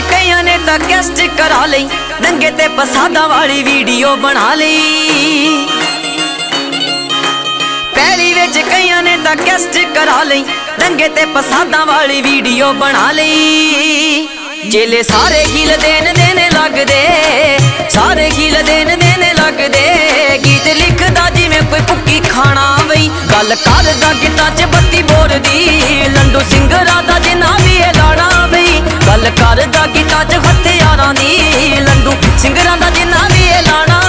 ਕਈਆਂ ਨੇ ਤਾਂ ਕੈਸਟ ਕਰਾ ਲਈ। ਦੰਗੇ ਤੇ ਪਸਾਦਾ ਵਾਲੀ ਵੀਡੀਓ ਬਣਾ ਲਈ। ਪਹਿਲੀ ਵਿੱਚ ਕਈਆਂ ਨੇ ਤਾਂ ਕੈਸਟ ਕਰਾ ਲਈ। ਦੰਗੇ ਤੇ ਪਸਾਦਾ ਵਾਲੀ ਵੀਡੀਓ ਬਣਾ ਲਈ। ਜੇਲੇ ਸਾਰੇ ਖਿਲ ਦੇਣ ਦੇਣੇ ਲੱਗਦੇ। ਸਾਰੇ ਖਿਲ ਦੇਣ ਦੇਣੇ ਲੱਗਦੇ। ਗੀਤ ਲਿਖਦਾ ਜਿਵੇਂ ਕੋਈ ਭੁੱਕੀ ਖਾਣਾ ਬਈ। ਗੱਲ ਕਰਦਾ ਕਿਤਾ ਚ ਬੱਤੀ ਬੋਰਦੀ। ਲੰਡੂ ਸਿੰਘਰਾ ਦਾ ਜਿਨਾ ਵੀ ਇਹ ਗੱਲ ਕਰਦਾ ਕਿਤਾ ਚ ਹਥਿਆਰਾਂ ਦੀ ਲੰਡੂ, ਸਿੰਗਰਾਂ ਦਾ ਜਿਨਾ ਵੀ ਇਹ ਲਾਣਾ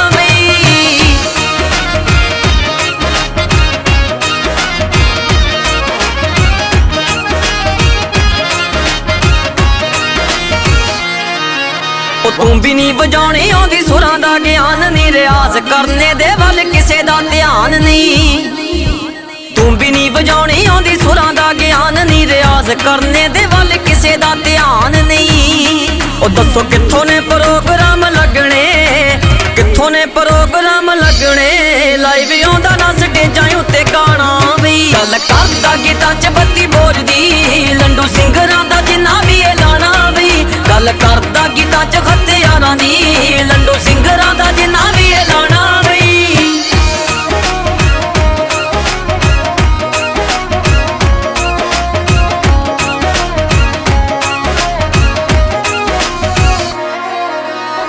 ਤੂੰ ਵੀ ਨਹੀਂ ਵਜਾਉਣੀ ਆਉਂਦੀ ਸੁਰਾਂ ਦਾ ਗਿਆਨ ਨਹੀਂ ਰਿਆਜ਼ ਕਰਨੇ ਦੇ ਵੱਲ ਕਿਸੇ ਦਾ ਧਿਆਨ ਨਹੀਂ ਤੂੰ ਵੀ ਨਹੀਂ ਵਜਾਉਣੀ ਆਉਂਦੀ ਸੁਰਾਂ ਦਾ ਗਿਆਨ ਨਹੀਂ ਰਿਆਜ਼ ਕਰਨੇ ਦੇ ਕਿਸੇ ਦਾ ਧਿਆਨ ਨਹੀਂ। ਉਹ ਦੱਸੋ ਕਿੱਥੋਂ ਨੇ ਪ੍ਰੋਗਰਾਮ ਲੱਗਣੇ? ਕਿੱਥੋਂ ਨੇ ਪ੍ਰੋਗਰਾਮ ਲੱਗਣੇ? ਲਾਈਵ ਆਉਂਦਾ ਨਾ ਸਟੇਜਾਂ ਉੱਤੇ ਗਾਣਾ ਵੀ। ਗੱਲ ਕਰਦਾ ਗੀਤਾਂ 'ਚ ਬੱਤੀ ਬੋਲਦੀ। ਲੰਡੂ ਸਿੰਗਰਾਂ ਦਾ ਜਿੰਨਾ ਵੀ ਇਹ ਲਾਣਾ ਵੀ। ਗੱਲ ਕਰਦਾ ਗੀਤਾਂ 'ਚ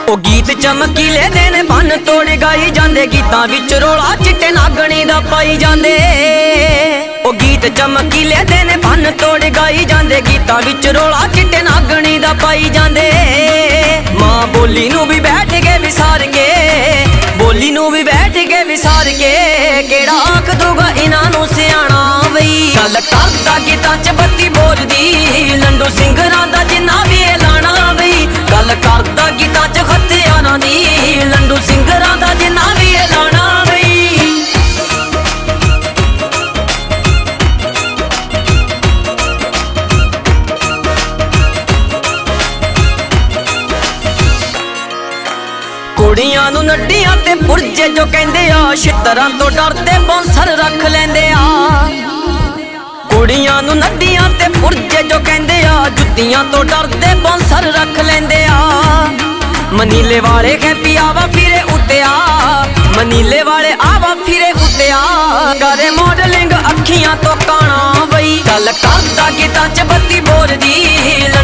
ਉਹ ਗੀਤ ਚਮਕੀਲੇ ਦੇ ਨੇ, ਬੰਨ ਤੋੜ ਗਾਈ ਜਾਂਦੇ, ਗੀਤਾਂ ਵਿੱਚ ਰੋਲਾ ਚਿੱਟੇ ਨਾਗਣੀ ਦਾ ਪਾਈ ਜਾਂਦੇ। ਉਹ ਗੀਤ ਚਮਕੀਲੇ ਦੇ ਨੇ, ਬੰਨ ਤੋੜ ਗਾਈ ਜਾਂਦੇ, ਗੀਤਾਂ ਵਿੱਚ ਰੋਲਾ ਚਿੱਟੇ ਨਾਗਣੀ ਦਾ ਪਾਈ ਜਾਂਦੇ। ਮਾਂ ਬੋਲੀ ਨੂੰ ਵੀ ਬੈਠ ਕੇ ਵਿਸਾਰ ਕੇ, ਬੋਲੀ ਨੂੰ ਵੀ ਬੈਠ ਕੇ ਵਿਸਾਰ ਕੇ, ਕਿਹੜਾ ਆਖ ਦੂਗਾ ਇਹਨਾਂ ਨੂੰ ਸਿਆਣਾ ਬਈ। ਗੱਲ ਕਰਦਾ ਗੀਤਾਂ 'ਚ ਬੱਤੀ ਬੋਲਦੀ, ਲੰਡੂ ਸਿੰਘਰਾਂ ਦਾ ਜਿੰਨਾ ਵੀ ਇਹ ਲਾਣਾ ਬਈ। ਗੱਲ ਕੁੜੀਆਂ ਨੂੰ ਤੇ ਪੁਰਜੇ ਜੋ ਕਹਿੰਦੇ ਆ, ਛਿੱਤਰਾਂ ਤੋਂ ਡਰਦੇ ਬੌਂਸਰ ਰੱਖ ਲੈਂਦੇ ਆ। ਕੁੜੀਆਂ ਨੂੰ ਨੱਡੀਆਂ ਤੇ ਪੁਰਜੇ ਜੋ ਕਹਿੰਦੇ ਆ, ਜੁੱਤੀਆਂ ਤੋਂ ਡਰਦੇ ਬੌਂਸਰ ਰੱਖ ਲੈਂਦੇ ਆ। ਮਨੀਲੇ ਵਾਲੇ ਖੈਪੀ ਆਵਾ ਫਿਰੇ ਉਤਿਆ, ਮਨੀਲੇ ਵਾਲੇ ਆਵਾ ਫਿਰੇ ਉਤਿਆ। ਕਰੇ ਮਾਡਲਿੰਗ ਅੱਖੀਆਂ ਤੋਂ ਕਾਣਾ ਬਈ ਗੱਲ ਕਰਦਾ ਗੀਤਾਂ 'ਚ ਬੱਤੀ ਬੋਲਦੀ ਲੰਡੂ